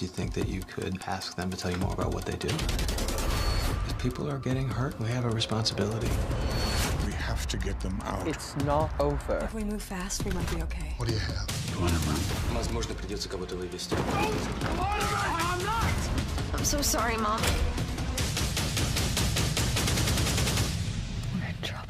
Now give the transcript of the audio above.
Do you think that you could ask them to tell you more about what they do? If people are getting hurt, we have a responsibility. We have to get them out. It's not over. If we move fast, we might be okay. What do you have? You want to run? Возможно, придется кого-то вывести. I'm not! I'm so sorry, Mom. We're in trouble.